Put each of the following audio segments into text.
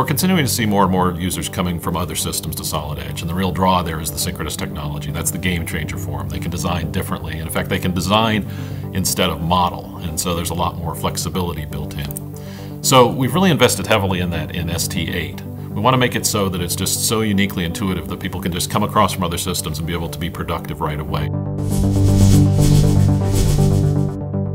We're continuing to see more and more users coming from other systems to Solid Edge, and the real draw there is the synchronous technology. That's the game changer for them. They can design differently, in fact, they can design instead of model, and so there's a lot more flexibility built in. So we've really invested heavily in that in ST8. We want to make it so that it's just so uniquely intuitive that people can just come across from other systems and be able to be productive right away.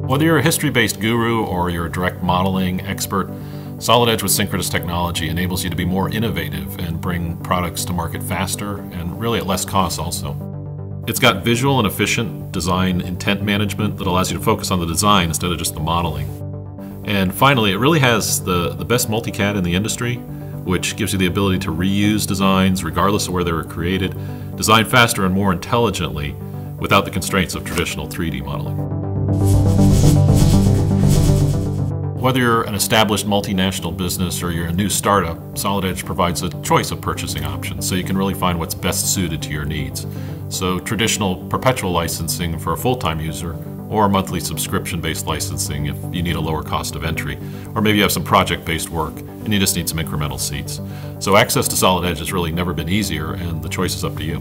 Whether you're a history-based guru or you're a direct modeling expert, Solid Edge with synchronous technology enables you to be more innovative and bring products to market faster and really at less cost also. It's got visual and efficient design intent management that allows you to focus on the design instead of just the modeling. And finally, it really has the, the best multicad in the industry, which gives you the ability to reuse designs regardless of where they were created, design faster and more intelligently without the constraints of traditional 3D modeling. Whether you're an established multinational business or you're a new startup, Solid Edge provides a choice of purchasing options so you can really find what's best suited to your needs. So traditional perpetual licensing for a full-time user or monthly subscription-based licensing if you need a lower cost of entry, or maybe you have some project-based work and you just need some incremental seats. So access to Solid Edge has really never been easier and the choice is up to you.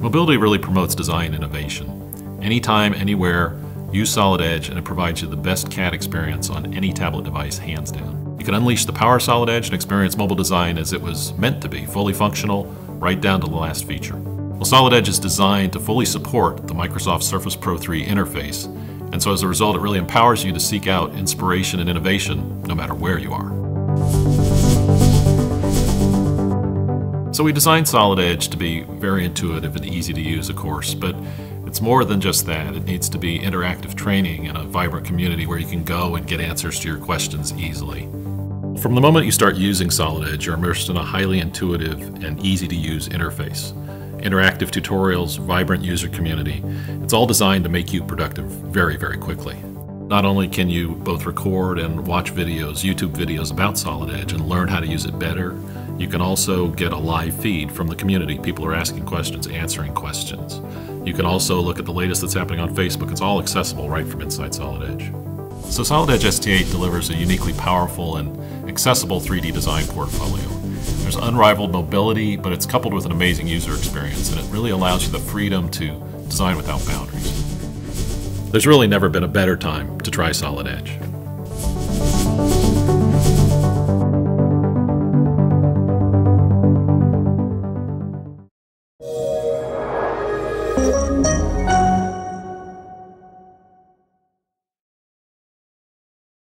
Mobility really promotes design innovation. Anytime, anywhere, Use Solid Edge and it provides you the best CAD experience on any tablet device, hands down. You can unleash the power of Solid Edge and experience mobile design as it was meant to be, fully functional, right down to the last feature. Well, Solid Edge is designed to fully support the Microsoft Surface Pro 3 interface, and so as a result, it really empowers you to seek out inspiration and innovation no matter where you are. So we designed Solid Edge to be very intuitive and easy to use, of course, but it's more than just that. It needs to be interactive training and a vibrant community where you can go and get answers to your questions easily. From the moment you start using Solid Edge, you're immersed in a highly intuitive and easy to use interface. Interactive tutorials, vibrant user community. It's all designed to make you productive very, very quickly. Not only can you both record and watch videos, YouTube videos about Solid Edge and learn how to use it better, you can also get a live feed from the community. People are asking questions, answering questions. You can also look at the latest that's happening on Facebook. It's all accessible right from inside Solid Edge. So Solid Edge ST8 delivers a uniquely powerful and accessible 3D design portfolio. There's unrivaled mobility, but it's coupled with an amazing user experience, and it really allows you the freedom to design without boundaries. There's really never been a better time to try Solid Edge.